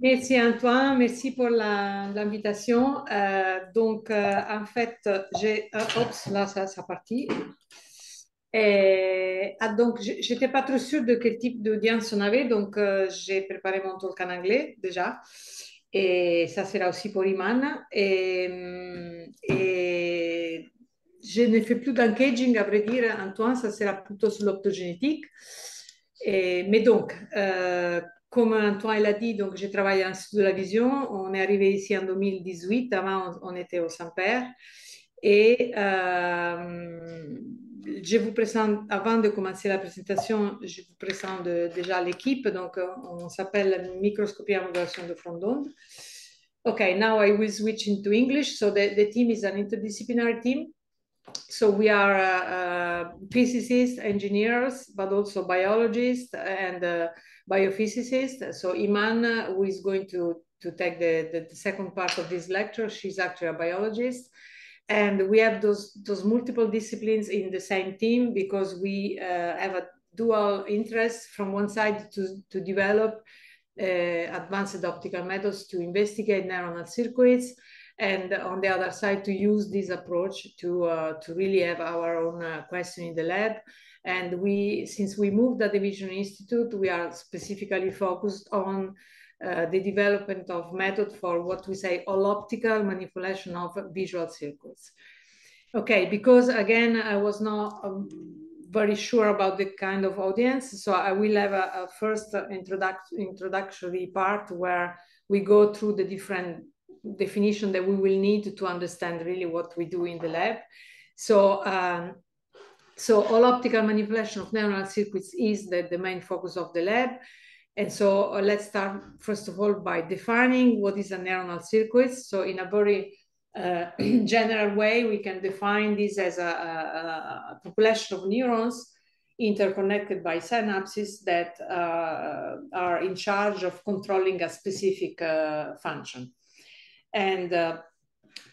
Merci Antoine, merci pour l'invitation. Euh, donc, euh, en fait, j'ai... Euh, là, ça, ça partit. Et, ah, donc, j'étais pas trop sûre de quel type d'audience on avait, donc euh, j'ai préparé mon talk en anglais déjà. Et ça sera aussi pour Iman. Et, et je ne fais plus d'engaging, à vrai dire, Antoine, ça sera plutôt sur l'optogénétique. mais donc, comme Antoine l'a dit, donc j'ai travaillé à de la Vision. On est arrivé ici en 2018. Avant, on, était au Saint-Père. Et euh, je vous présente, avant de commencer la présentation, je vous présente de, déjà l'équipe. Donc, on s'appelle Microscopie à modulation de front d'onde. Okay, now I will switch into English. So the, the team is an interdisciplinary team. So we are uh, uh, physicists, engineers, but also biologists and uh, biophysicists. So Iman, who is going to, to take the, the, the second part of this lecture, she's actually a biologist and we have those those multiple disciplines in the same team because we uh, have a dual interest from one side to, to develop uh, advanced optical methods to investigate neuronal circuits and on the other side to use this approach to uh, to really have our own uh, question in the lab and we since we moved the division institute we are specifically focused on uh, the development of method for what we say all optical manipulation of visual circuits. Okay, because again, I was not um, very sure about the kind of audience, so I will have a, a first introduct introductory part where we go through the different definition that we will need to understand really what we do in the lab. So, um, so all optical manipulation of neuronal circuits is the, the main focus of the lab. And so uh, let's start first of all by defining what is a neuronal circuit. So in a very uh, general way, we can define this as a, a, a, population of neurons interconnected by synapses that uh, are in charge of controlling a specific uh, function. And uh,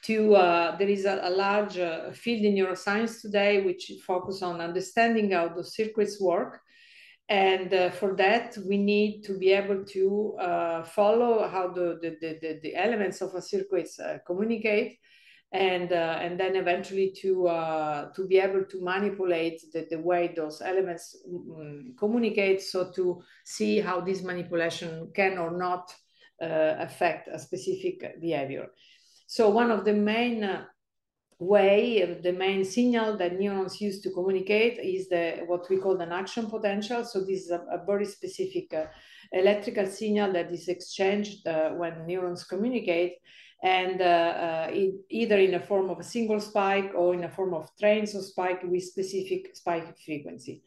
to, uh, there is a, large field in neuroscience today which focus on understanding how the circuits work. And uh, for that, we need to be able to uh, follow how the, the, the, the, elements of a circuit uh, communicate. And, uh, and then eventually to, uh, to be able to manipulate the, the way those elements mm, communicate. So to see how this manipulation can or not uh, affect a specific behavior. So one of the main way, the main signal that neurons use to communicate is the what we call an action potential. So this is a, a very specific uh, electrical signal that is exchanged uh, when neurons communicate and uh, uh it, either in a form of a single spike or in a form of trains of spike with specific spike frequency.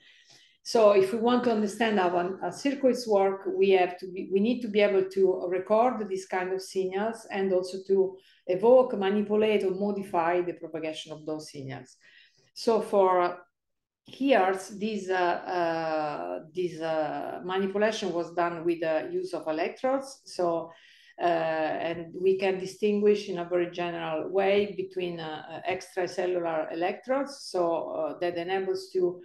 So if we want to understand how a circuits work, we have to be, we need to be able to record these kind of signals and also to evoke, manipulate, or modify the propagation of those signals. So for years, this, uh, uh, this uh, manipulation was done with the use of electrodes. So, uh, and we can distinguish in a very general way between uh, extracellular electrodes, so uh, that enables to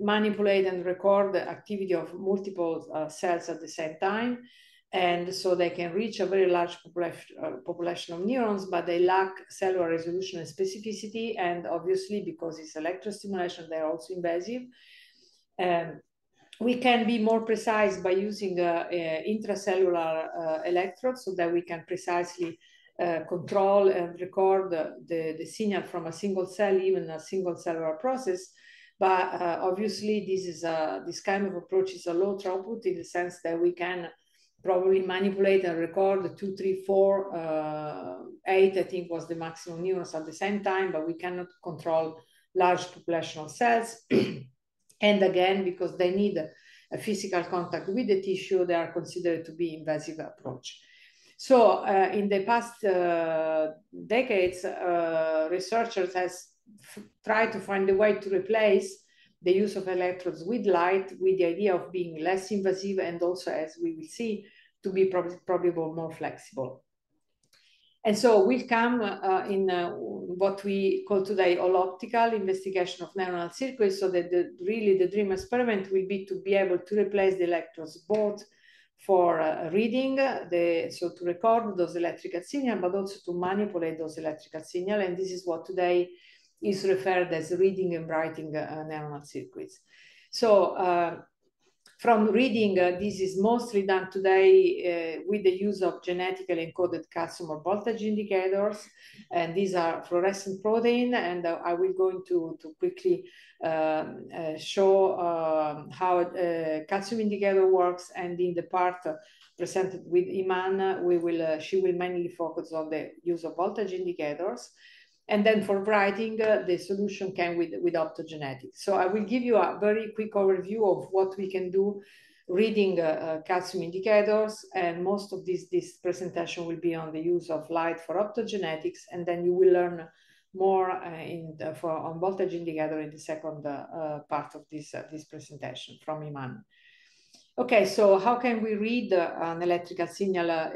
manipulate and record the activity of multiple cells at the same time and so they can reach a very large population, uh, population of neurons, but they lack cellular resolution and specificity. And obviously, because it's electrostimulation, they're also invasive. Um, we can be more precise by using uh, uh, intracellular uh, electrodes so that we can precisely uh, control and record the, the, the, signal from a single cell, even a single cellular process. But uh, obviously, this is a, this kind of approach is a low throughput in the sense that we can probably manipulate and record two, three, four, uh, eight, I think was the maximum neurons at the same time, but we cannot control large population of cells. and again, because they need a physical contact with the tissue, they are considered to be invasive approach. So uh, in the past uh, decades, uh, researchers has tried to find a way to replace the use of electrodes with light with the idea of being less invasive and also, as we will see, to be prob probably more flexible. And so we come uh, in uh, what we call today all optical investigation of neuronal circuits so that the, really the dream experiment will be to be able to replace the electrodes both for uh, reading, the, so to record those electrical signals, but also to manipulate those electrical signals. And this is what today is referred as reading and writing uh, neuronal circuits. So uh, from reading, uh, this is mostly done today with the use of genetically encoded calcium or voltage indicators. And these are fluorescent protein. And I will go into to quickly um, show um, how calcium indicator works. And in the part presented with Iman, we will, she will mainly focus on the use of voltage indicators. And then for writing, uh, the solution came with, with optogenetics. So I will give you a very quick overview of what we can do reading uh, uh, calcium indicators. And most of this, this presentation will be on the use of light for optogenetics. And then you will learn more uh, in the, for, on voltage indicator in the second uh, uh, part of this, this presentation from Iman. Okay, so how can we read an electrical signal?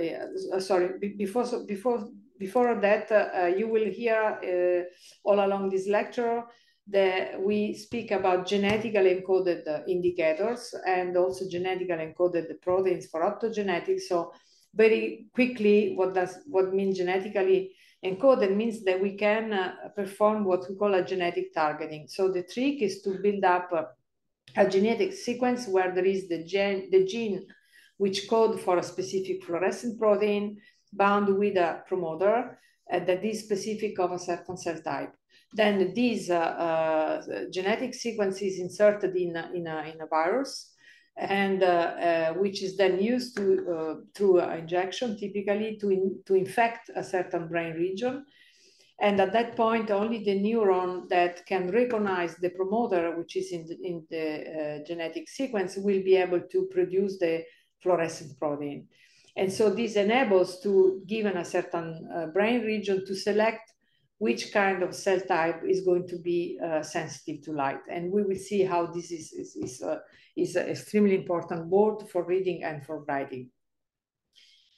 sorry, before, before before that, uh, you will hear uh, all along this lecture that we speak about genetically encoded uh, indicators and also genetically encoded proteins for optogenetics. So very quickly, what does what means genetically encoded means that we can uh, perform what we call a genetic targeting. So the trick is to build up a, genetic sequence where there is the gene, the gene which code for a specific fluorescent protein, bound with a promoter uh, that is specific of a certain cell type. Then these uh, uh, genetic sequence is inserted in in a, in a virus and uh, uh, which is then used to, uh, through injection typically to, in, to infect a certain brain region. And at that point, only the neuron that can recognize the promoter, which is in the, in the genetic sequence, will be able to produce the fluorescent protein. And so this enables to, given a certain uh, brain region, to select which kind of cell type is going to be uh, sensitive to light. And we will see how this is, is, is, uh, is extremely important both for reading and for writing.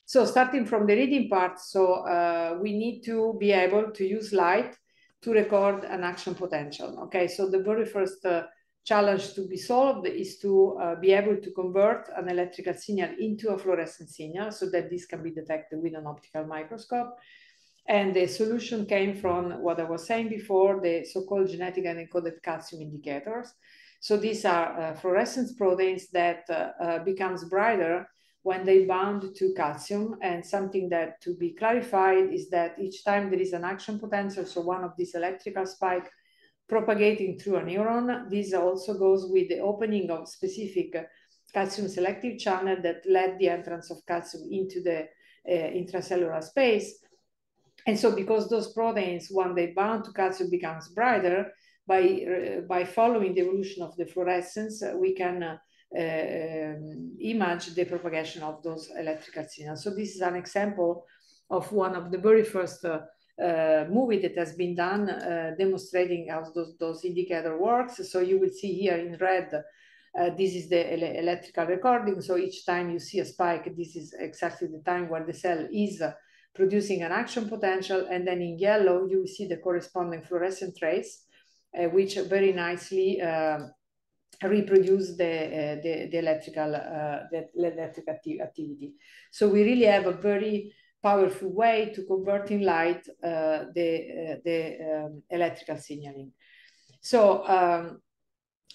So starting from the reading part, so uh, we need to be able to use light to record an action potential. Okay, so the very first uh, challenge to be solved is to uh, be able to convert an electrical signal into a fluorescent signal so that this can be detected with an optical microscope. And the solution came from what I was saying before, the so-called genetically encoded calcium indicators. So these are uh, fluorescence proteins that uh, uh, becomes brighter when they bound to calcium. And something that to be clarified is that each time there is an action potential, so one of these electrical spike propagating through a neuron. This also goes with the opening of specific calcium selective channel that led the entrance of calcium into the uh, intracellular space. And so because those proteins, when they bound to calcium, becomes brighter, by, uh, by following the evolution of the fluorescence, uh, we can uh, um, image the propagation of those electrical signals. So this is an example of one of the very first uh, movie that has been done uh, demonstrating how those, those indicator works. So you will see here in red, uh, this is the ele electrical recording. So each time you see a spike, this is exactly the time where the cell is producing an action potential. And then in yellow, you see the corresponding fluorescent trace, uh, which very nicely uh, reproduce the, uh, the, the, electrical, the electric acti activity. So we really have a very powerful way to convert in light uh, the, uh, the um, electrical signaling. So um,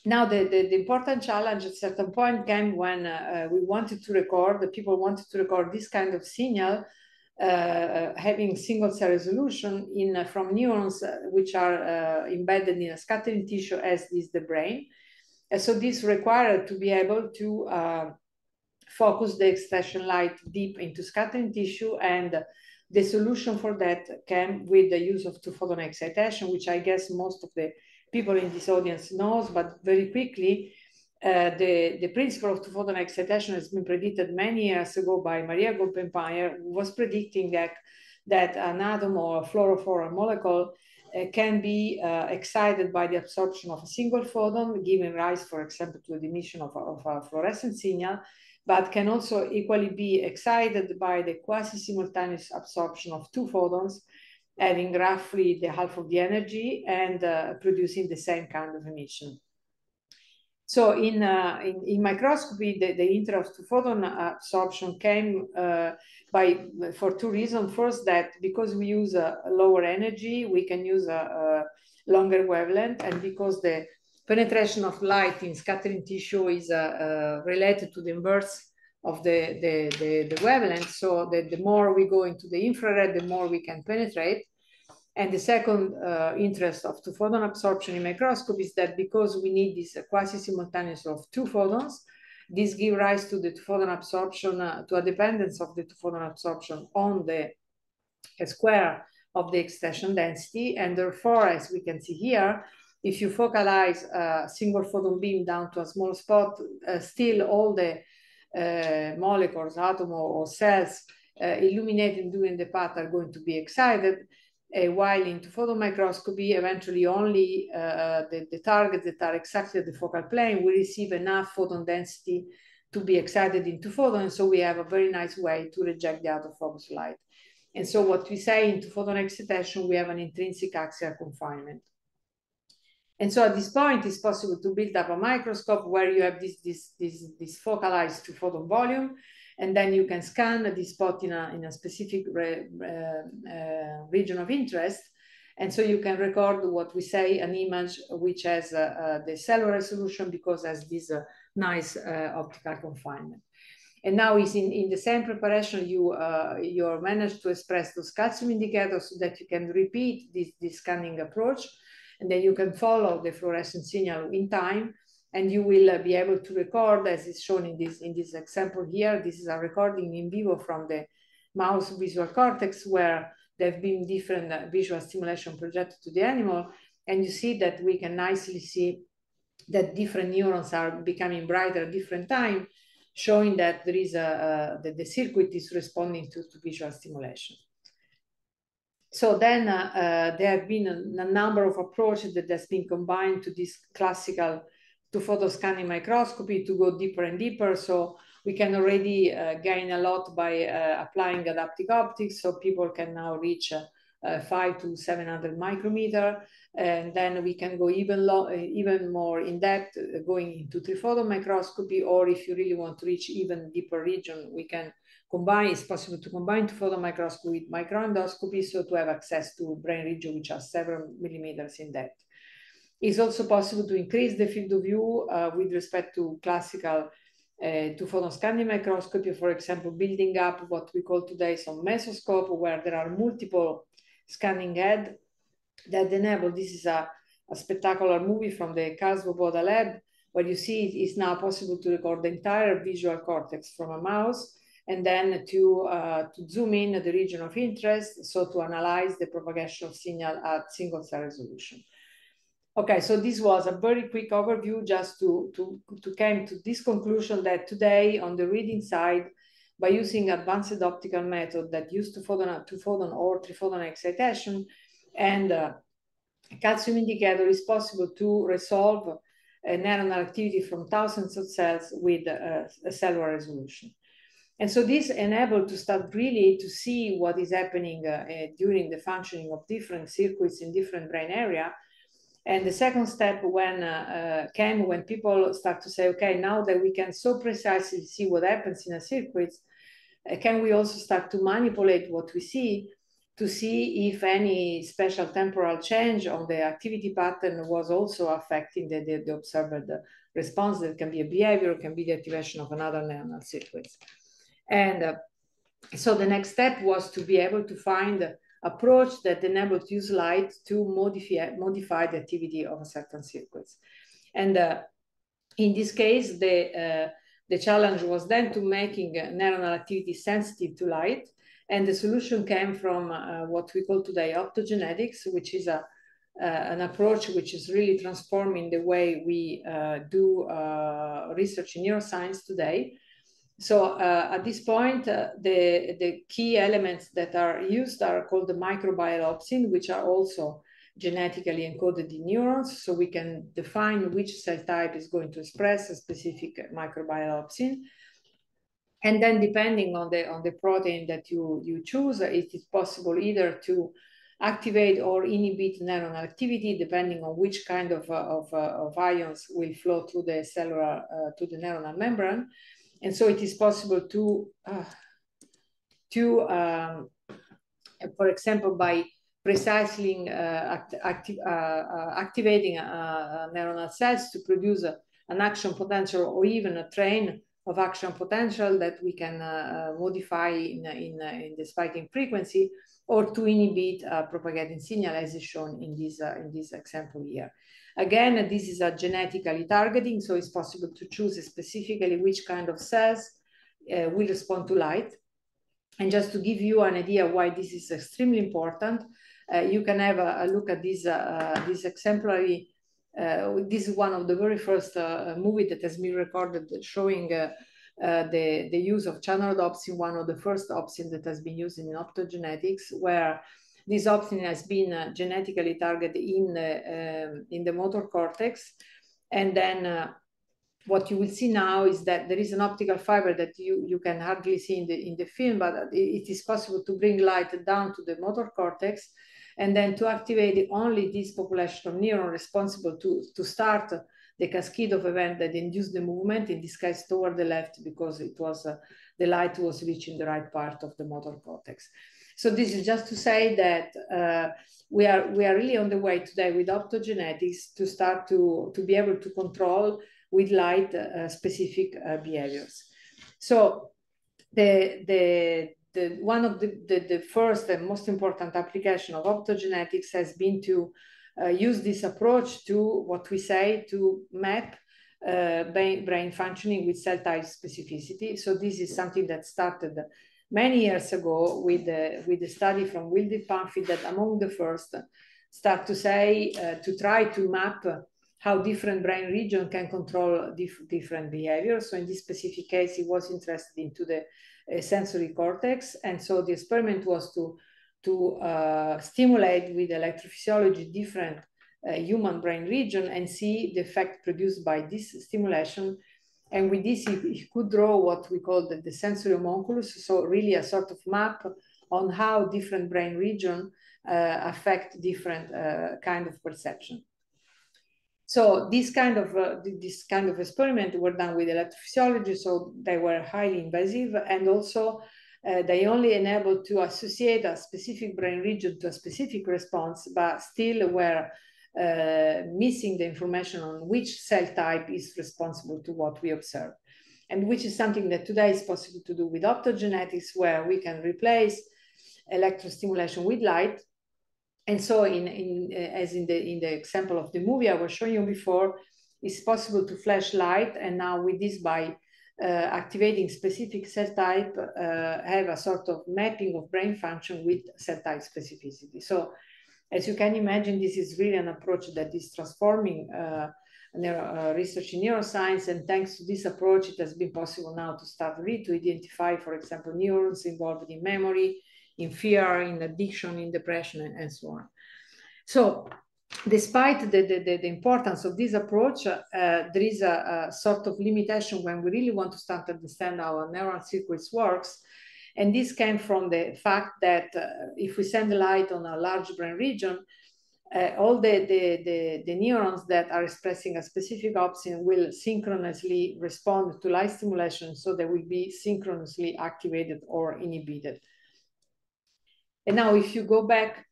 now the, the, the, important challenge at a certain point came when uh, we wanted to record, the people wanted to record this kind of signal uh, having single cell resolution in uh, from neurons uh, which are embedded in a scattering tissue as is the brain. And so this required to be able to focus the extraction light deep into scattering tissue and the solution for that came with the use of two photon excitation, which I guess most of the people in this audience knows, but very quickly, uh, the, the principle of two photon excitation has been predicted many years ago by Maria Goeppert-Mayer, who was predicting that, that an atom or a fluorophore molecule uh, can be uh, excited by the absorption of a single photon, giving rise, for example, to the emission of of a fluorescent signal, but can also equally be excited by the quasi-simultaneous absorption of two photons, having roughly the half of the energy and uh, producing the same kind of emission. So in, uh, in, in, microscopy, the, the interest to photon absorption came uh, by for two reasons. First, that because we use a, lower energy, we can use a, a, longer wavelength, and because the penetration of light in scattering tissue is uh, uh, related to the inverse of the, the, the, the wavelength. So that the more we go into the infrared, the more we can penetrate. And the second uh, interest of two photon absorption in microscopy is that because we need this quasi-simultaneous of two photons, this gives rise to the two photon absorption, uh, to a dependence of the two photon absorption on the square of the excitation density. And therefore, as we can see here, if you focalize a single photon beam down to a small spot, uh, still all the uh, molecules, atoms, or cells uh, illuminated during the path are going to be excited. Uh, while in photon microscopy, eventually only uh, the, the targets that are exactly at the focal plane will receive enough photon density to be excited into photon. So we have a very nice way to reject the out-of-focus light. And so what we say into photon excitation, we have an intrinsic axial confinement. And so at this point, it's possible to build up a microscope where you have this, this, this, this focalized two photon volume and then you can scan the spot in a, in a specific re, uh, uh, region of interest. And so you can record what we say, an image which has uh, uh the cellular resolution because has this uh, nice uh, optical confinement. And now is in, in the same preparation, you you managed to express those calcium indicators so that you can repeat this, this scanning approach. And then you can follow the fluorescent signal in time and you will uh, be able to record as is shown in this in this example here this is a recording in vivo from the mouse visual cortex where there have been different uh, visual stimulation projected to the animal and you see that we can nicely see that different neurons are becoming brighter at different time showing that there is a, that the circuit is responding to, to visual stimulation so then uh, uh, there have been a, a, number of approaches that has been combined to this classical to photoscanning microscopy to go deeper and deeper. So we can already uh, gain a lot by uh, applying adaptive optics. So people can now reach uh, uh five to 700 micrometer. And then we can go even, even more in depth, going into triphoton microscopy, or if you really want to reach even deeper region, we can combine, it's possible to combine two photon microscopy with microendoscopy, so to have access to brain region which are several millimeters in depth. It's also possible to increase the field of view uh, with respect to classical uh, two photon scanning microscopy, for example, building up what we call today some mesoscope, where there are multiple scanning head that enable, this is a, a spectacular movie from the Karel Svoboda lab, where you see it is now possible to record the entire visual cortex from a mouse, and then to, uh, to zoom in the region of interest, so to analyze the propagation of signal at single cell resolution. Okay, so this was a very quick overview just to, to, to came to this conclusion that today on the reading side, by using advanced optical method that used to photon, to photon or triphoton excitation and uh, calcium indicator is possible to resolve a neuronal activity from thousands of cells with uh, a cellular resolution. And so this enabled to start really to see what is happening uh, uh, during the functioning of different circuits in different brain area and the second step when uh, uh, came when people start to say, okay, now that we can so precisely see what happens in a circuit, uh, can we also start to manipulate what we see to see if any special temporal change on the activity pattern was also affecting the, the, the observed response that can be a behavior, can be the activation of another neuronal circuit. And uh, so the next step was to be able to find an approach that enabled use light to modify, modify the activity of a certain circuit. And uh, in this case, the, uh, the challenge was then to making neuronal activity sensitive to light. And the solution came from uh, what we call today optogenetics, which is a, uh, an approach which is really transforming the way we uh, do uh, research in neuroscience today. So uh, at this point, uh, the, the key elements that are used are called the microbial opsin, which are also genetically encoded in neurons. So we can define which cell type is going to express a specific microbial opsin. And then depending on the, on the protein that you, you choose, it is possible either to activate or inhibit neuronal activity depending on which kind of, uh, of, uh, of, ions will flow through the cellular, uh, to the neuronal membrane. And so it is possible to, uh, to um, for example, by precisely uh, act, acti uh, activating neuronal cells to produce an action potential or even a train of action potential that we can modify in, in, in the spiking frequency, or to inhibit uh, propagating signal as is shown in this, uh, in this example here. Again, this is a genetically targeting, so it's possible to choose specifically which kind of cells uh, will respond to light. And just to give you an idea why this is extremely important, uh, you can have a, a look at this, uh, this exemplary, uh, this is one of the very first movie that has been recorded showing uh, the, the use of channel opsin, one of the first opsin that has been used in optogenetics, where this opsin has been uh, genetically targeted in, um, in the motor cortex. And then uh, what you will see now is that there is an optical fiber that you, you can hardly see in the, in the film, but it is possible to bring light down to the motor cortex and then to activate only this population of neuron responsible to, to start the cascade of events that induced the movement, in this case toward the left, because it was uh, the light was reaching the right part of the motor cortex. So this is just to say that uh, we are we are really on the way today with optogenetics to start to to be able to control with light uh, specific uh, behaviors. So the the the one of the, the, the first and most important application of optogenetics has been to use this approach to what we say to map uh, brain, functioning with cell type specificity. So this is something that started many years ago with the, with the study from Wilder Penfield that among the first start to say, uh, to try to map how different brain region can control dif different behaviors. So in this specific case, he was interested into the uh, sensory cortex. And so the experiment was to to uh, stimulate with electrophysiology different uh, human brain region and see the effect produced by this stimulation. And with this, he, could draw what we call the, the sensory homunculus, so really a sort of map on how different brain region uh, affect different uh, kind of perception. So this kind of uh, this kind of experiment were done with electrophysiology, so they were highly invasive and also uh, they only enable to associate a specific brain region to a specific response, but still were uh, missing the information on which cell type is responsible to what we observe. And which is something that today is possible to do with optogenetics, where we can replace electrostimulation with light. And so, in, in uh, as in the in the example of the movie I was showing you before, it's possible to flash light, and now with this by activating specific cell type uh, have a sort of mapping of brain function with cell type specificity. So as you can imagine, this is really an approach that is transforming uh, neuro, uh, research in neuroscience. And thanks to this approach, it has been possible now to start really to identify, for example, neurons involved in memory, in fear, in addiction, in depression, and, and so on. So despite the, the, the, importance of this approach, uh, there is a, a, sort of limitation when we really want to start to understand how our neural circuits works. And this came from the fact that uh, if we send light on a large brain region, uh, all the, the, the, the, neurons that are expressing a specific opsin will synchronously respond to light stimulation, so they will be synchronously activated or inhibited. And now if you go back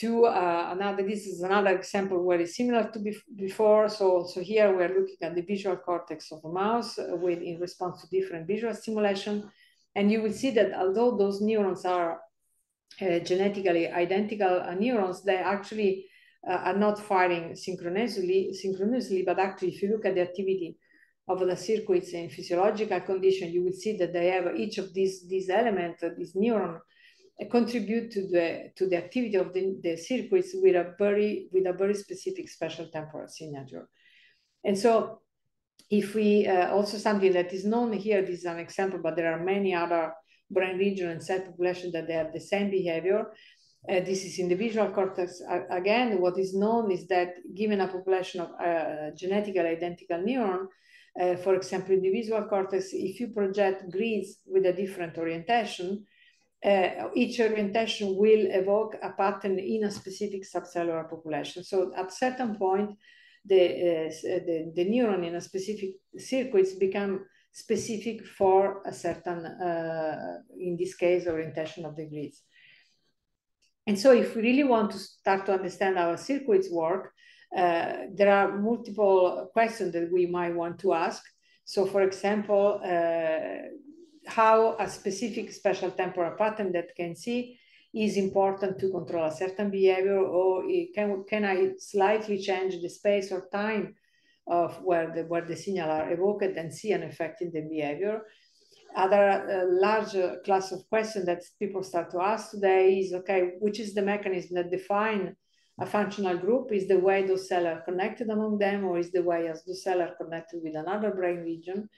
to uh, another, this is another example very similar to before. So, so here we're looking at the visual cortex of a mouse uh, with in response to different visual stimulation. And you will see that although those neurons are uh, genetically identical uh, neurons, they actually uh, are not firing synchronously, synchronously, but actually if you look at the activity of the circuits in physiological condition, you will see that they have each of these, these elements, uh, these neuron contribute to the to the activity of the, the circuits with a very with a very specific special temporal signature. And so if we uh, also something that is known here, this is an example, but there are many other brain region and cell population that they have the same behavior. Uh, this is in the visual cortex. Uh, again, what is known is that given a population of uh, genetically identical neuron, uh, for example, in the visual cortex, if you project grids with a different orientation, uh, each orientation will evoke a pattern in a specific subcellular population. So at certain point, the, uh, the, the neuron in a specific circuits become specific for a certain, uh, in this case, orientation of the grids. And so if we really want to start to understand how circuits work, uh, there are multiple questions that we might want to ask. So for example, uh, how a specific spatial temporal pattern that can see is important to control a certain behavior or can, can I slightly change the space or time of where the, where the signal are evoked and see an effect in the behavior. Other uh, large class of questions that people start to ask today is, okay, which is the mechanism that define a functional group? Is the way those cells are connected among them or is the way as those cells are connected with another brain region?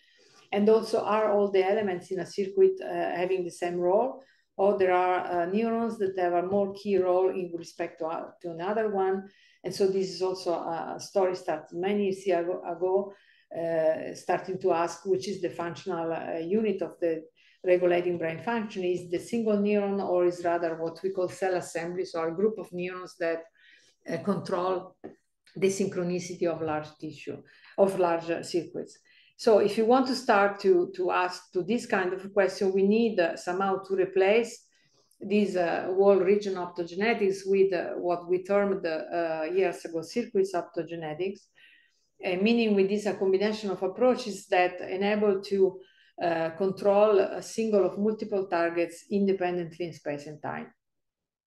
And also, are all the elements in a circuit uh, having the same role? Or there are uh, neurons that have a more key role in respect to, uh, to another one. And so this is also a story started many years ago, uh, starting to ask which is the functional uh, unit of the regulating brain function. Is the single neuron or is rather what we call cell assemblies or a group of neurons that uh, control the synchronicity of large tissue, of large circuits. So if you want to start to, to ask to this kind of question, we need uh, somehow to replace this uh, whole region optogenetics with uh, what we termed uh, years ago circuits optogenetics, meaning with this a combination of approaches that enable to uh, control a single of multiple targets independently in space and time.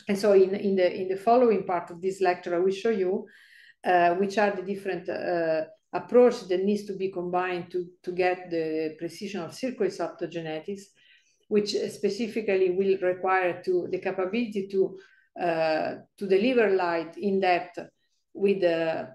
And so in, in, the, in the following part of this lecture, I will show you uh, which are the different uh, approach that needs to be combined to, to get the precision of circuits optogenetics, which specifically will require to the capability to, uh, to deliver light in depth with the,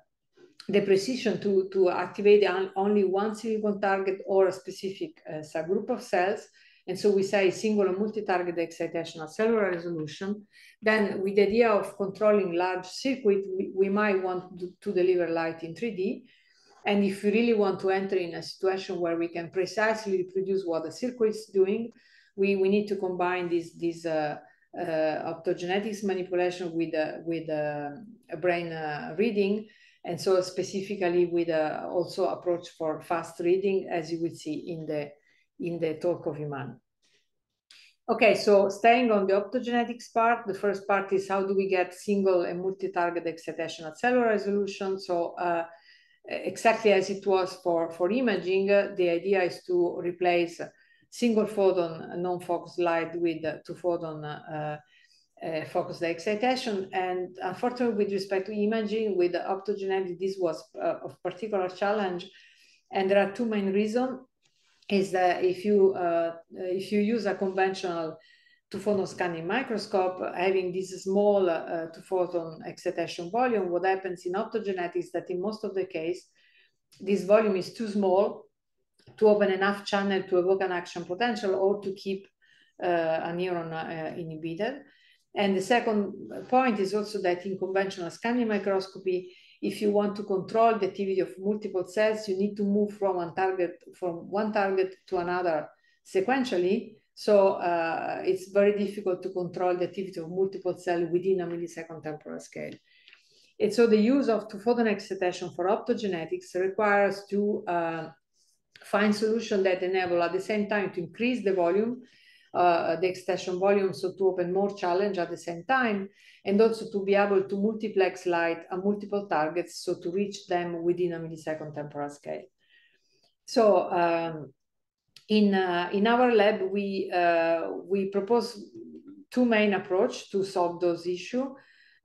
the precision to, to activate only one silicon target or a specific uh, subgroup of cells. And so we say single or multi-target excitation at cellular resolution. Then with the idea of controlling large circuit, we, we might want to, to deliver light in 3D. And if we really want to enter in a situation where we can precisely reproduce what the circuit is doing, we, we need to combine this, this uh, uh, optogenetics manipulation with, uh, with uh, a brain uh, reading. And so specifically with uh, also approach for fast reading, as you will see in the, in the talk of Iman. Okay, so staying on the optogenetics part, the first part is how do we get single and multi-target excitation at cellular resolution? So uh, exactly as it was for, for imaging, the idea is to replace single photon non-focused light with two photon uh, uh, focused excitation. And unfortunately, with respect to imaging, with optogenetic, this was uh, of particular challenge. And there are two main reasons. Is that if you uh, if you use a conventional two photon scanning microscope, having this small uh, two photon excitation volume, what happens in optogenetics is that in most of the case, this volume is too small to open enough channel to evoke an action potential or to keep uh, a neuron uh, inhibited. And the second point is also that in conventional scanning microscopy, if you want to control the activity of multiple cells, you need to move from one target from one target to another sequentially. So uh, it's very difficult to control the activity of multiple cells within a millisecond temporal scale. And so the use of two-photon excitation for optogenetics requires to uh, find solution that enable at the same time to increase the volume, uh, the excitation volume, so to open more challenge at the same time, and also to be able to multiplex light at multiple targets, so to reach them within a millisecond temporal scale. So um, in, uh, in our lab, we, uh, we propose two main approach to solve those issues.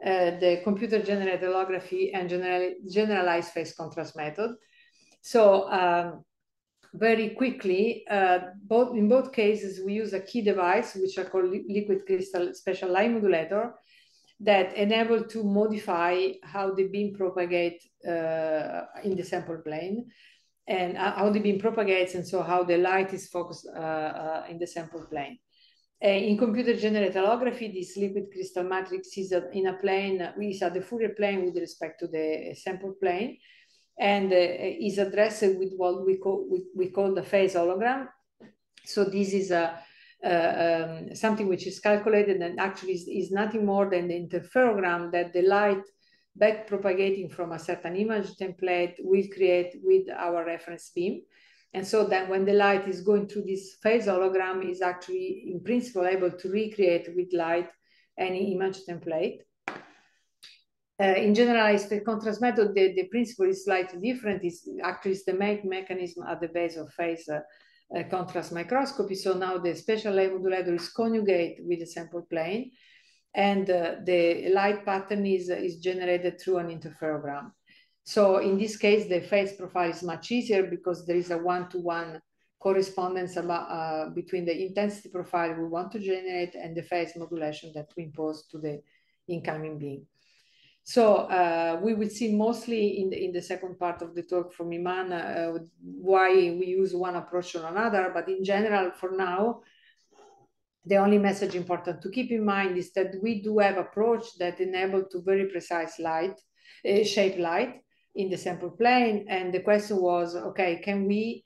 Uh, the computer-generated holography and general, generalized phase contrast method. So um, very quickly, uh, both in both cases, we use a key device, which are called liquid crystal spatial light modulator, that enable to modify how the beam propagate uh, in the sample plane and uh, how the beam propagates and so how the light is focused uh, uh, in the sample plane. Uh, in computer generated holography, this liquid crystal matrix is in a plane, is at the Fourier plane with respect to the sample plane and uh, is addressed with what we call, we, we call the phase hologram. So this is a, uh, um, something which is calculated and actually is, is, nothing more than the interferogram that the light back propagating from a certain image template will create with our reference beam. And so then when the light is going through this phase hologram is actually in principle able to recreate with light any image template. Uh, in generalized contrast method, the, the principle is slightly different. It's actually it's the main mechanism at the base of phase uh, uh, contrast microscopy. So now the spatial light modulator is conjugate with the sample plane and uh, the light pattern is, is generated through an interferogram. So in this case, the phase profile is much easier because there is a one-to-one -one correspondence about, uh, between the intensity profile we want to generate and the phase modulation that we impose to the incoming beam. So uh, we will see mostly in the, in the second part of the talk from Iman uh, why we use one approach or another, but in general, for now, the only message important to keep in mind is that we do have approach that enable to very precise light, uh, shape light in the sample plane. And the question was, okay, can we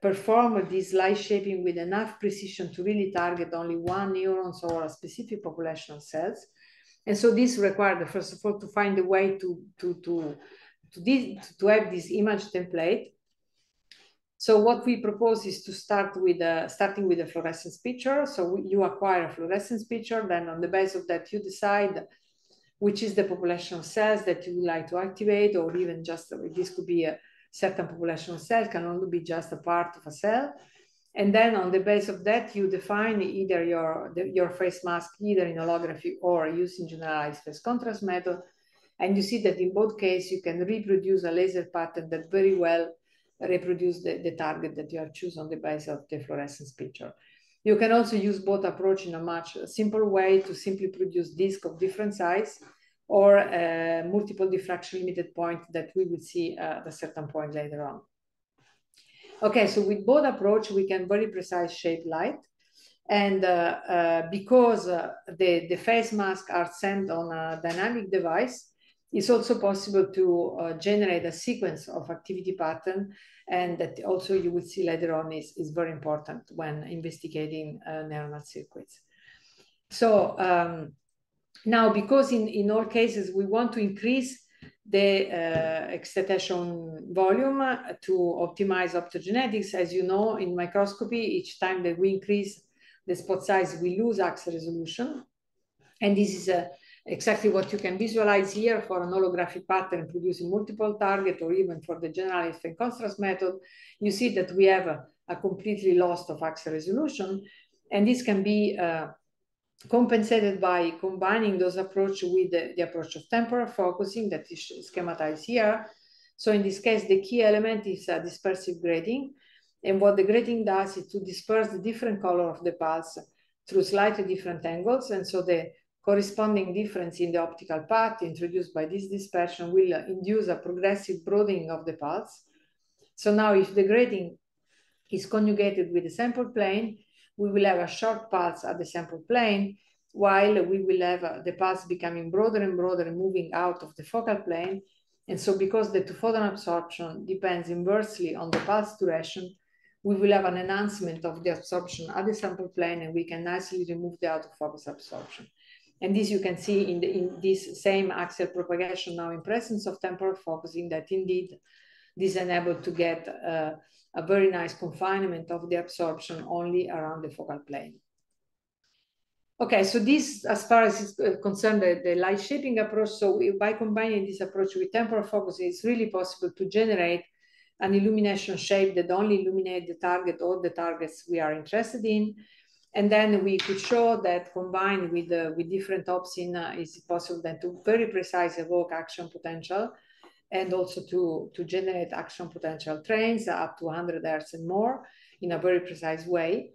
perform this light shaping with enough precision to really target only one neuron or a specific population of cells? And so this required, first of all, to find a way to, to, to, to, this, to have this image template. So what we propose is to start with a, starting with a fluorescence picture. So you acquire a fluorescence picture, then on the basis of that, you decide which is the population of cells that you would like to activate, or even just this could be a certain population of cell, can only be just a part of a cell. And then on the base of that, you define either your, your phase mask, either in holography or using generalized phase contrast method. And you see that in both cases, you can reproduce a laser pattern that very well reproduce the, the target that you have chosen on the basis of the fluorescence picture. You can also use both approach in a much simpler way to simply produce disk of different size or uh, multiple diffraction limited point that we will see at a certain point later on. Okay, so with both approach, we can very precise shape light. And uh, uh, because uh, the, the phase mask are sent on a dynamic device, it's also possible to uh, generate a sequence of activity pattern. And that also you will see later on is, is very important when investigating uh, neuronal circuits. So um, now, because in, in all cases, we want to increase the uh, excitation volume to optimize optogenetics. As you know, in microscopy, each time that we increase the spot size, we lose axial resolution. And this is uh, exactly what you can visualize here for an holographic pattern producing multiple target or even for the generalized phase contrast method. You see that we have a, a completely loss of axial resolution. And this can be uh, compensated by combining those approach with the, the, approach of temporal focusing that is schematized here. So in this case, the key element is a dispersive grating. And what the grating does is to disperse the different color of the pulse through slightly different angles. And so the corresponding difference in the optical path introduced by this dispersion will induce a progressive broadening of the pulse. So now if the grating is conjugated with the sample plane, we will have a short pulse at the sample plane, while we will have uh, the pulse becoming broader and broader moving out of the focal plane. And so because the two-photon absorption depends inversely on the pulse duration, we will have an enhancement of the absorption at the sample plane and we can nicely remove the out-of-focus absorption. And this you can see in, the, in this same axial propagation now in presence of temporal focusing that indeed this enabled to get uh, a very nice confinement of the absorption only around the focal plane. Okay, so this, as far as is uh, concerned, the, the light shaping approach, so we, by combining this approach with temporal focus, it's really possible to generate an illumination shape that only illuminate the target or the targets we are interested in. And then we could show that combined with, uh, with different opsin uh, is possible then to very precise evoke action potential and also to, to generate action potential trains up to 100 hertz and more in a very precise way.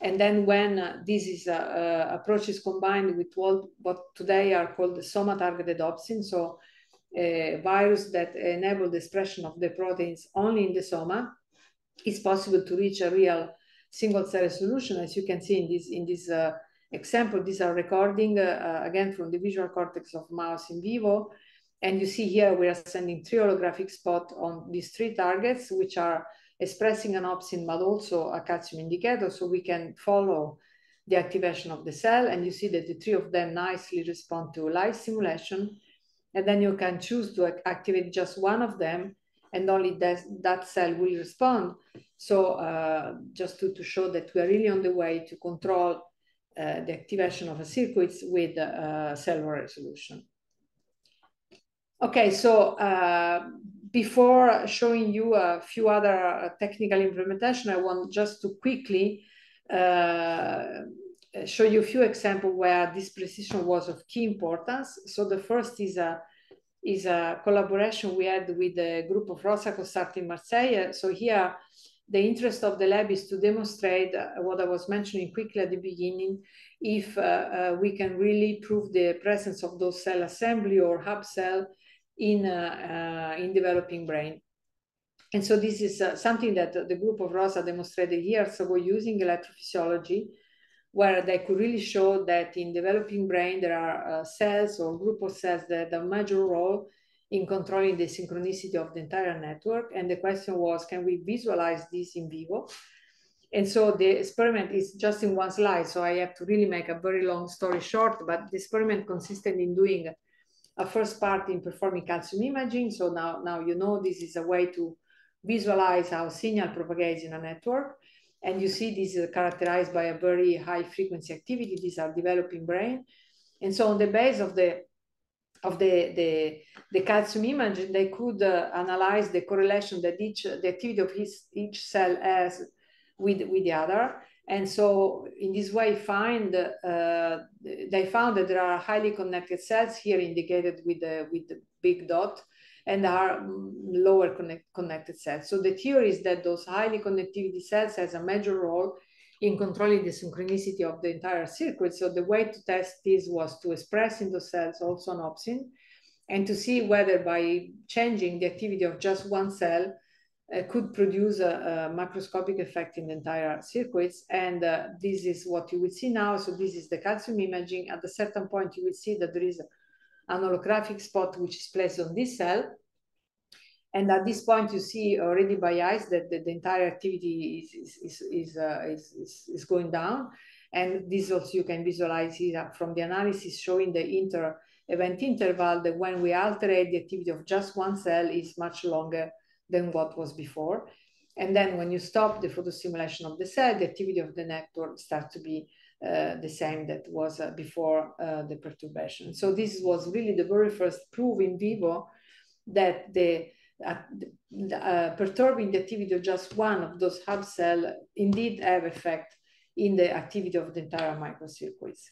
And then when uh, this is uh, uh, approach is combined with what, what today are called the soma-targeted opsin, so a virus that enable the expression of the proteins only in the soma, it's possible to reach a real single cell resolution. As you can see in this, in this uh, example, these are recording, uh, again, from the visual cortex of mouse in vivo, and you see here we are sending three holographic spot on these three targets, which are expressing an opsin, but also a calcium indicator. So we can follow the activation of the cell. And you see that the three of them nicely respond to live simulation. And then you can choose to activate just one of them and only that, that cell will respond. So uh, just to, to show that we are really on the way to control uh, the activation of a circuits with uh, cellular resolution. Okay, so uh, before showing you a few other technical implementation, I want just to quickly uh, show you a few examples where this precision was of key importance. So the first is a is a collaboration we had with the group of Rosa Cossart in Marseille. So here, the interest of the lab is to demonstrate uh, what I was mentioning quickly at the beginning, if uh, uh, we can really prove the presence of those cell assembly or hub cell in, uh, uh, in developing brain. And so this is uh, something that the group of Rosa demonstrated years ago using electrophysiology where they could really show that in developing brain there are uh, cells or group of cells that have a major role in controlling the synchronicity of the entire network. And the question was, can we visualize this in vivo? And so the experiment is just in one slide, so I have to really make a very long story short, but the experiment consisted in doing a first part in performing calcium imaging. So now, now you know this is a way to visualize how signal propagates in a network. And you see this is characterized by a very high frequency activity. These are developing brain. And so on the base of the of the, the, the calcium image, they could uh, analyze the correlation that each the activity of his, each cell has with, with the other. And so in this way, find uh, they found that there are highly connected cells here indicated with the, with the big dot and are lower connect, connected cells. So the theory is that those highly connectivity cells has a major role in controlling the synchronicity of the entire circuit. So the way to test this was to express in those cells also an opsin and to see whether by changing the activity of just one cell uh, could produce a, a, macroscopic effect in the entire circuits. And uh, this is what you will see now. So this is the calcium imaging. At a certain point, you will see that there is an holographic spot which is placed on this cell. And at this point, you see already by eyes that the, entire activity is, is, is, uh, is, is, is, going down. And this also you can visualize here from the analysis showing the inter event interval that when we alterate the activity of just one cell is much longer than what was before. And then when you stop the photostimulation of the cell, the activity of the network starts to be the same that was uh, before uh, the perturbation. So this was really the very first proof in vivo that the, uh, uh, perturbing the activity of just one of those hub cells indeed have effect in the activity of the entire microcircuits.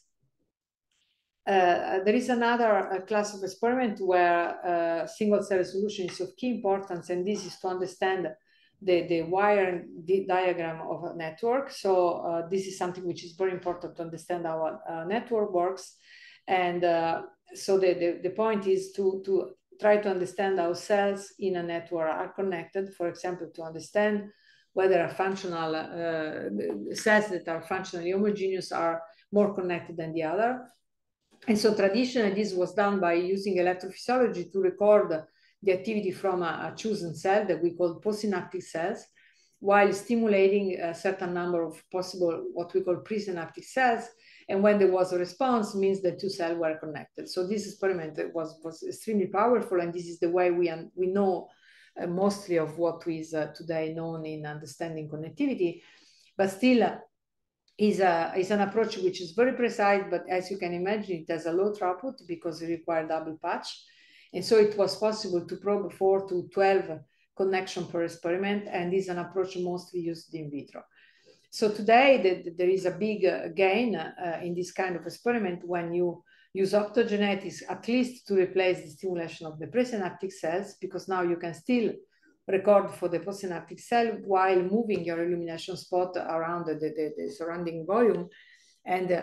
Uh, there is another uh, class of experiment where uh, single cell resolution is of key importance, and this is to understand the, the wire diagram of a network. So uh, this is something which is very important to understand how a, network works. And uh, so the, the, the, point is to, to try to understand how cells in a network are connected, for example, to understand whether a functional uh, cells that are functionally homogeneous are more connected than the other. And so traditionally, this was done by using electrophysiology to record the activity from a, a chosen cell that we call postsynaptic cells, while stimulating a certain number of possible what we call presynaptic cells. And when there was a response, means the two cells were connected. So this experiment was, was extremely powerful, and this is the way we, we know uh, mostly of what is uh, today known in understanding connectivity. But still, uh, is, a, is an approach which is very precise, but as you can imagine, it has a low throughput because it requires double patch. And so it was possible to probe 4 to 12 connection per experiment, and is an approach mostly used in vitro. So today the, the, there is a big uh, gain uh, in this kind of experiment when you use optogenetics at least to replace the stimulation of the presynaptic cells, because now you can still record for the postsynaptic cell while moving your illumination spot around the, the, the surrounding volume. And uh,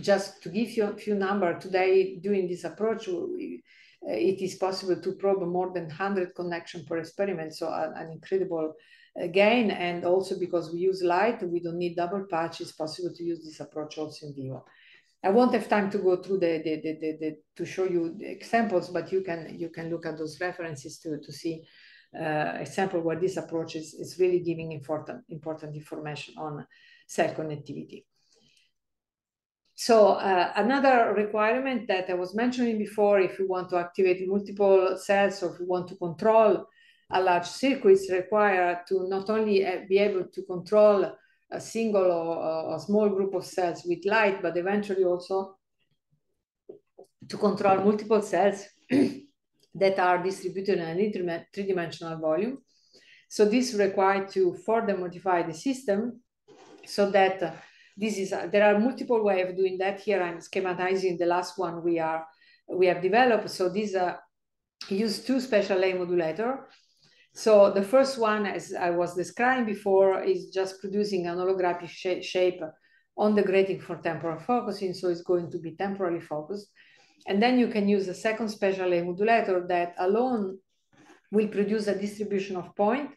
just to give you a few numbers today, doing this approach, we, it is possible to probe more than 100 connections per experiment, so an, an incredible uh, gain. And also because we use light, we don't need double patch, it's possible to use this approach also in vivo. I won't have time to go through the, the, the, the, the to show you examples, but you can you can look at those references to, to see uh, example where this approach is, is really giving important, important information on cell connectivity. So uh, another requirement that I was mentioning before, if you want to activate multiple cells or if you want to control a large circuits, require to not only uh, be able to control a single or a small group of cells with light, but eventually also to control multiple cells that are distributed in a three-dimensional volume. So this required to further modify the system so that this is, uh, there are multiple ways of doing that. Here I'm schematizing the last one we are, we have developed. So these are, use two spatial light modulator. So the first one, as I was describing before, is just producing an holographic sh shape on the grating for temporal focusing. So it's going to be temporally focused. And then you can use a second spatial light modulator that alone will produce a distribution of point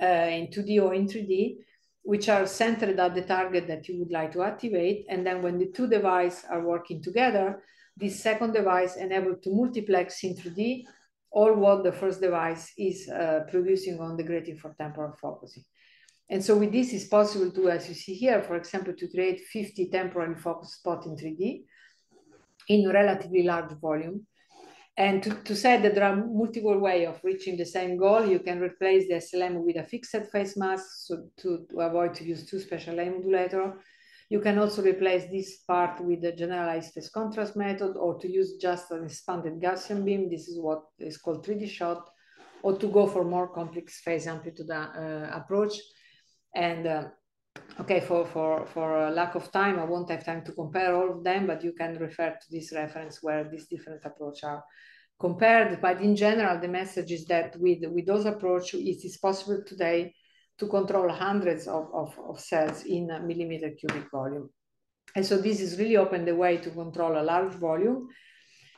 uh, in 2D or in 3D which are centered at the target that you would like to activate. And then when the two devices are working together, this second device enabled to multiplex in 3D all what the first device is uh, producing on the grating for temporal focusing. And so with this, it's possible to, as you see here, for example, to create 50 temporally focused spots in 3D in a relatively large volume. And to, to say that there are multiple ways of reaching the same goal, you can replace the SLM with a fixed phase mask so to, to avoid to use two spatial modulator. You can also replace this part with the generalized phase contrast method or to use just an expanded Gaussian beam. This is what is called 3D shot or to go for more complex phase amplitude uh, approach. And uh, okay, for, for, for lack of time, I won't have time to compare all of them, but you can refer to this reference where these different approaches are compared. But in general, the message is that with, with those approaches, it is possible today to control hundreds of, of, of cells in a millimeter cubic volume. And so this has really opened the way to control a large volume.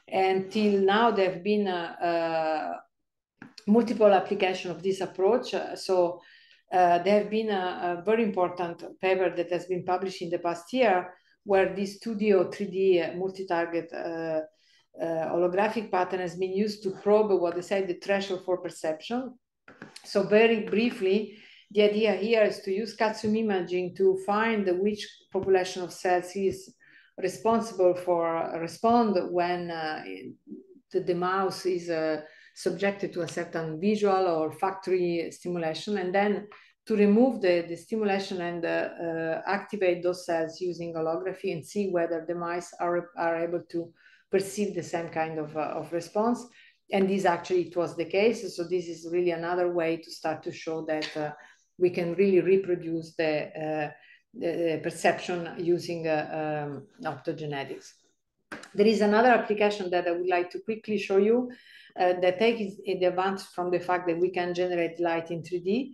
And till now, there have been a, a multiple application of this approach. So uh, there have been a, a, very important paper that has been published in the past year where this 2D or 3D multi-target uh, uh, holographic pattern has been used to probe what they say the threshold for perception. So very briefly, the idea here is to use calcium imaging to find which population of cells is responsible for respond when uh, the, the, mouse is uh, subjected to a certain visual olfactory stimulation, and then to remove the, the stimulation and uh, uh, activate those cells using holography and see whether the mice are, are able to perceive the same kind of, uh, of response. And this actually it was the case. So this is really another way to start to show that uh, we can really reproduce the, the perception using um, optogenetics. There is another application that I would like to quickly show you uh, that takes advantage from the fact that we can generate light in 3D.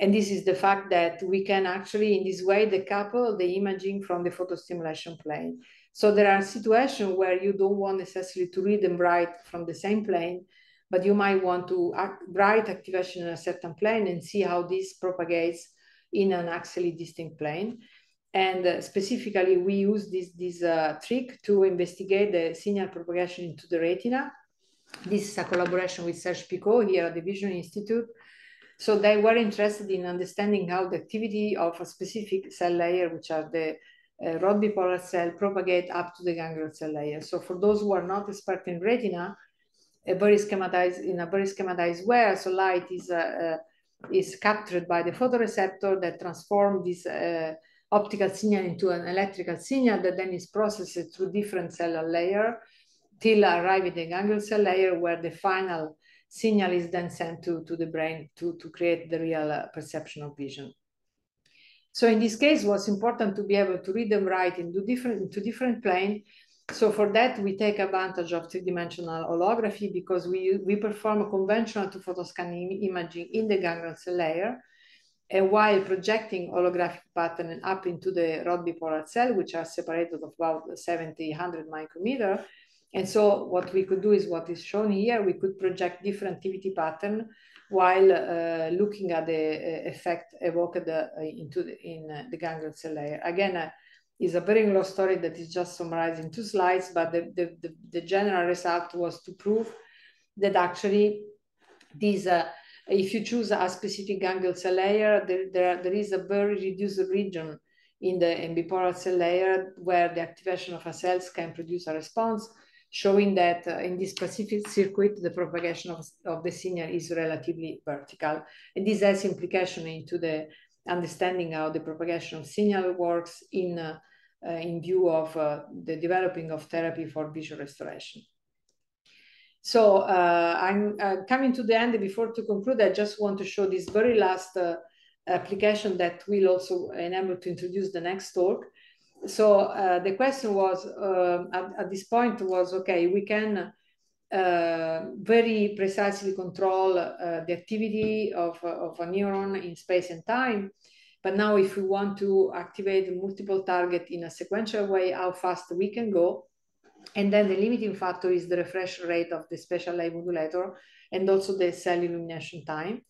And this is the fact that we can actually, in this way, decouple the imaging from the photostimulation plane. So there are situations where you don't want necessarily to read and write from the same plane, but you might want to act, write activation in a certain plane and see how this propagates in an axially distinct plane. And uh, specifically, we use this, this uh, trick to investigate the signal propagation into the retina this is a collaboration with Serge Picaud here at the Vision Institute. So they were interested in understanding how the activity of a specific cell layer, which are the uh, rod bipolar cell, propagate up to the ganglion cell layer. So for those who are not expert in retina, a very schematized in a very schematized way, so light is uh, uh, is captured by the photoreceptor that transform this uh, optical signal into an electrical signal that then is processed through different cellular layer till arrive at the ganglion cell layer where the final signal is then sent to, to the brain to, to create the real uh, perception of vision. So in this case, what's important to be able to read them right into different, into different plane. So for that, we take advantage of three-dimensional holography because we, we perform a conventional two photon scanning imaging in the ganglion cell layer and while projecting holographic pattern up into the rod bipolar cell, which are separated of about 70, 100 micrometer, and so what we could do is what is shown here. We could project different activity pattern while uh, looking at the uh, effect evoked uh, into the, in uh, the ganglion cell layer. Again, uh, is a very long story that is just summarized in two slides, but the, the, the, the general result was to prove that actually these, uh, if you choose a specific ganglion cell layer, there, there, there is a very reduced region in the bipolar cell layer where the activation of a cells can produce a response, showing that uh, in this specific circuit, the propagation of, of the signal is relatively vertical. And this has implication into the understanding how the propagation of signal works in, uh, uh, in view of uh, the developing of therapy for visual restoration. So uh, I'm uh, coming to the end. Before to conclude, I just want to show this very last application that will also enable to introduce the next talk. So uh, the question was uh, at, at, this point was okay, we can uh, very precisely control the activity of, of a neuron in space and time. But now if we want to activate multiple target in a sequential way, how fast we can go. And then the limiting factor is the refresh rate of the spatial light modulator and also the cell illumination time.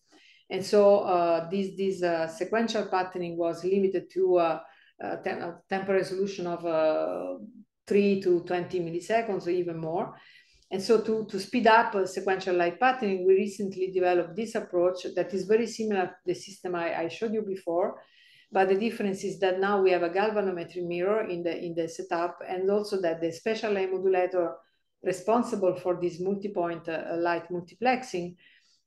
And so uh, this, this uh, sequential patterning was limited to uh, a, tem a temporal resolution of uh, 3 to 20 milliseconds or even more. And so to, to speed up sequential light patterning, we recently developed this approach that is very similar to the system I, I showed you before, but the difference is that now we have a galvanometric mirror in the, in the setup and also that the spatial light modulator responsible for this multi-point uh, light multiplexing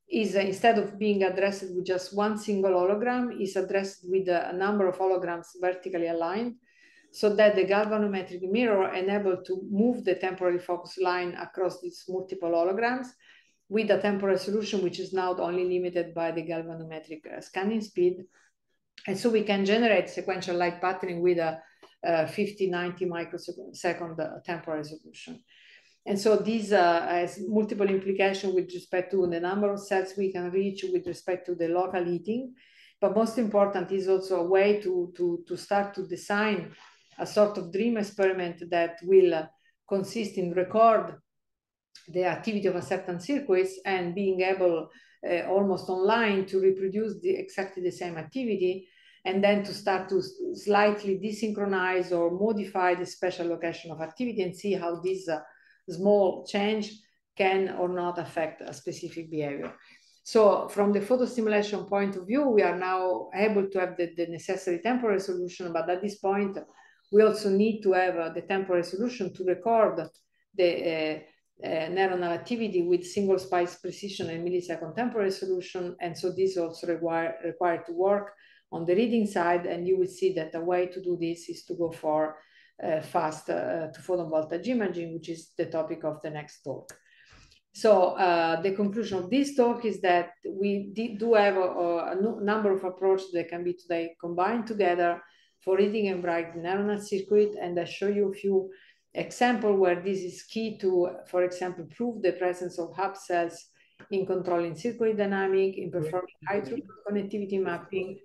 is uh, instead of being addressed with just one single hologram, is addressed with a, number of holograms vertically aligned so that the galvanometric mirror enabled to move the temporary focus line across these multiple holograms with a temporal resolution which is now only limited by the galvanometric uh, scanning speed and so we can generate sequential light patterning with a, a 50, 90 microsecond uh, temporal resolution. And so this uh, has multiple implications with respect to the number of cells we can reach with respect to the local heating. But most important is also a way to, to, to start to design a sort of dream experiment that will uh, consist in record the activity of a certain circuits and being able uh, almost online to reproduce the, exactly the same activity and then to start to slightly desynchronize or modify the spatial location of activity and see how this uh, small change can or not affect a specific behavior. So from the photostimulation point of view, we are now able to have the, the necessary temporal resolution, but at this point, we also need to have uh, the temporal resolution to record the uh, uh, neuronal activity with single spike precision and millisecond temporal resolution. And so this also require, required to work on the reading side, and you will see that the way to do this is to go for fast uh, two photon voltage imaging, which is the topic of the next talk. So uh, the conclusion of this talk is that we do have a, a, number of approaches that can be today combined together for reading and writing neuronal circuit, and I show you a few examples where this is key to, for example, prove the presence of hub cells in controlling circuit dynamic, in performing high throughput connectivity mapping,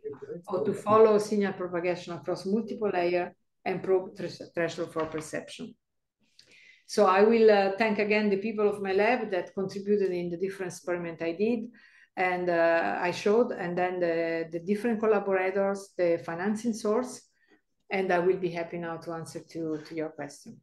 or to follow signal propagation across multiple layers and probe threshold for perception. So I will uh, thank again the people of my lab that contributed in the different experiment I did and uh, I showed, and then the, the different collaborators, the financing source, and I will be happy now to answer to, to your question.